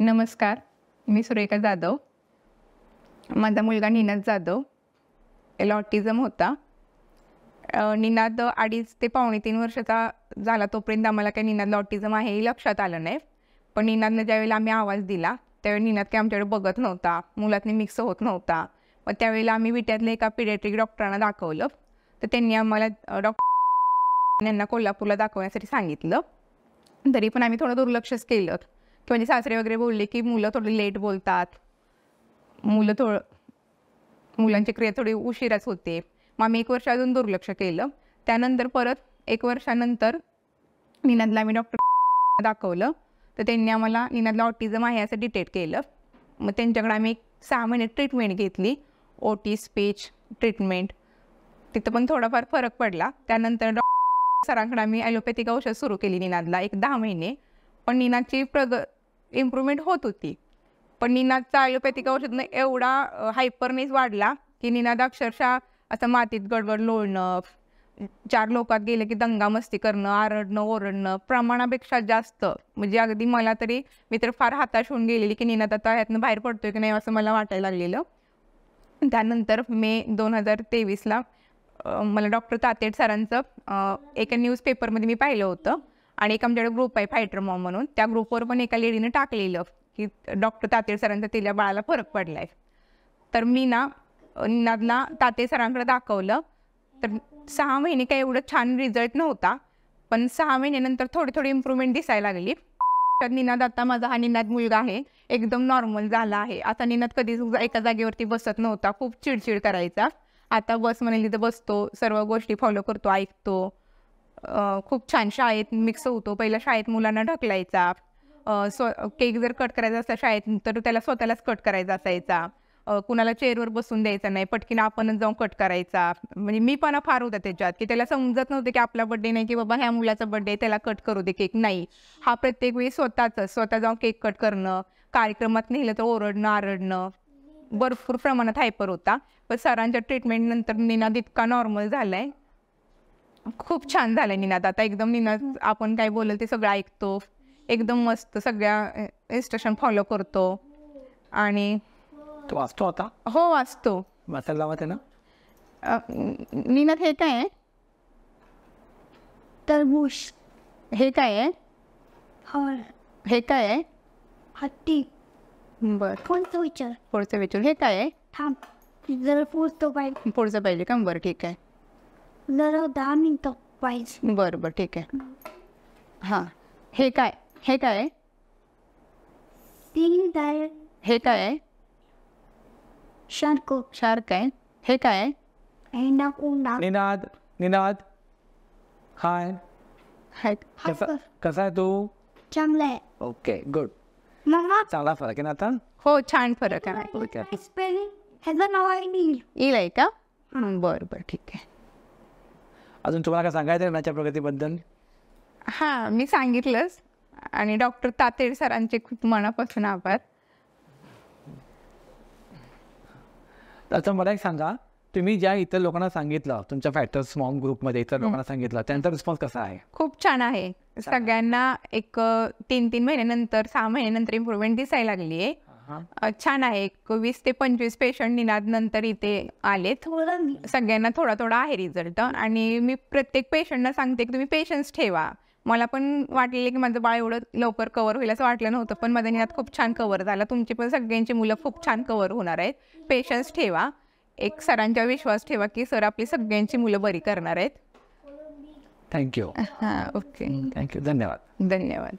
नमस्कार मी सुरेखा जाधव. माझा मुलगा निनाद जाधव. याला ऑटिझम होता. निनाद अडीच ते पावणे तीन वर्षाचा झाला तोपर्यंत आम्हाला काही निनादला ऑटिझम आहे हे लक्षात आलं नाही. पण निनादनं ज्यावेळेला आम्ही आवाज दिला त्यावेळी निनाद काही आमच्याकडे बघत नव्हता मुलातनी मिक्स होत नव्हता. मग त्यावेळेला आम्ही विट्यातल्या एका पिडियाट्रिक डॉक्टरांना दाखवलं. तर त्यांनी आम्हाला डॉक्टर यांना कोल्हापूरला दाखवण्यासाठी सांगितलं. तरी पण आम्ही थोडं दुर्लक्षच केलं. म्हणजे सासरे वगैरे बोलले की मुलं थोडी लेट बोलतात. मुलं थोडं मुलांची क्रिया थोडी उशिराच होते. मग आम्ही एक वर्ष अजून दुर्लक्ष केलं. त्यानंतर परत एक वर्षानंतर निनादला आम्ही डॉक्टर दाखवलं. तर त्यांनी आम्हाला निनादला ऑटिझम आहे असं डिटेक्ट केलं. मग त्यांच्याकडे आम्ही एक सहा महिने ट्रीटमेंट घेतली. ओ टी स्पीच ट्रीटमेंट तिथं पण थोडाफार फरक पडला. त्यानंतर डॉक्टर सरांकडे आम्ही ॲलोपॅथिक औषध सुरू केली निनादला एक दहा महिने. पण निनादची प्रग इम्प्रूव्हमेंट होत होती. पण निनादचा ॲलोपॅथिक औषधनं एवढा हायपरनेस वाढला की निनाद अक्षरशः असं मातीत गडबड लोळणं चार लोकात गेले की दंगा मस्ती करणं आरडणं ओरडणं प्रमाणापेक्षा जास्त. म्हणजे अगदी मला तरी मी तर फार हाताश होऊन गेलेली की निनाद आता ह्यातनं बाहेर पडतोय की नाही असं मला वाटायला लागलेलं. त्यानंतर मे दोन हजार तेवीसला मला डॉक्टर तातेड सरांचं एका न्यूजपेपरमध्ये मी पाहिलं होतं. आणि एक आमच्याकडे ग्रुप आहे फायटर मॉम म्हणून. त्या ग्रुपवर पण एका लेडीनं टाकलेलं की डॉक्टर तातेड सरांचा तिला बाळाला फरक पडला आहे तर मी ना निनादला ताते सरांकडे दाखवलं. तर सहा महिने काही एवढं छान रिझल्ट नव्हता पण सहा महिन्यानंतर थोडी थोडी इम्प्रूव्हमेंट दिसायला लागली. तर निनाद आता माझा हा निनाद मुलगा आहे. एकदम नॉर्मल झाला आहे. आता निनाद कधीच एका जागेवरती बसत नव्हता. खूप चिडचिड करायचा. आता बस म्हणाली तर बसतो. सर्व गोष्टी फॉलो करतो ऐकतो. खूप छान शाळेत मिक्स होतो. पहिला शाळेत मुलांना ढकलायचा. स्व केक जर कट करायचा असता शाळेत तर त्याला स्वतःलाच कट करायचा असायचा. कुणाला चेअरवर बसून द्यायचा नाही. पटकीन आपणच जाऊन कट करायचा. म्हणजे मी पण फार होता त्याच्यात की त्याला समजत नव्हतं की आपला बड्डे नाही की बाबा ह्या मुलाचा बड्डे त्याला कट करू दे केक नाही. हा प्रत्येक वेळी स्वतःच स्वतः जाऊन केक कट करणं कार्यक्रमात नेलं तर ओरडणं आरडणं. भरपूर प्रमाणात हायपर होता. पण सरांच्या ट्रीटमेंट नंतर निनाद इतका नॉर्मल झालाय. खूप छान झालाय निनाद आता एकदम निनाद आपण काय बोलल ते सगळं ऐकतो. एकदम मस्त सगळ्या इन्स्ट्रक्शन फॉलो करतो. आणि तो वाचतो आता? हो वाचतो. वाचायला लावा ना अ, निनाद हे काय आहे? तरबूज. हे काय आहे? हळ हे काय आहे? हत्ती. बरं. कोणतं विचार. पुढचं विचार. हे काय आहे? थांब. जरा पोचतो पाहिजे पुढचं पाहिजे का? बरं ठीक आहे. जरा दहा मिनिटं पाहिजे बरं बरं ठीक आहे. हां. हे काय? हे काय? आहे तीन दाय हे काय? आहे शार्को. शार्क आहे. हे काय? आहे हेंडा कोंडा. निनाद निनाद. हाय. हाय. कसा कसा आहे तू? चांगलं आहे. Okay good. मम्मा. चांगला फरक आहे ना आता? हो छान फरक आहे. ओके स्पेलिंग ह्याचं नाव आहे नील. येईल आहे का? बरं बरं ठीक आहे. अजून तुम्हाला काय सांगायचं आहे प्रगतीबद्दल? हां मी सांगितलंच. आणि डॉक्टर तातेड सरांचे खूप मनापासून आभार. आता मला एक सांगा. तुम्ही ज्या इतर लोकांना सांगितलं तुमच्या फॅक्टर्स मॉम ग्रुपमध्ये इतर लोकांना सांगितलं त्यांचा रिस्पॉन्स कसा आहे? खूप छान आहे. सगळ्यांना एक तीन तीन महिन्यानंतर सहा महिन्यानंतर इम्प्रूव्हमेंट दिसायला लागली आहे छान आहे. एक वीस ते पंचवीस पेशंट निनाद नंतर इथे आलेत. सगळ्यांना थोडा थोडा आहे रिझल्ट आणि मी प्रत्येक पेशंटना सांगते की तुम्ही पेशन्स ठेवा. मला पण वाटलेलं की माझं बाळ एवढं लवकर कवर होईल असं वाटलं नव्हतं. पण माझा निनाद खूप छान कवर झाला. तुमची पण सगळ्यांची मुलं खूप छान कवर होणार आहेत. पेशन्स ठेवा. एक सरांच्या विश्वास ठेवा की सर आपली सगळ्यांची मुलं बरी करणार आहेत. थँक्यू हां ओके. थँक्यू धन्यवाद. धन्यवाद.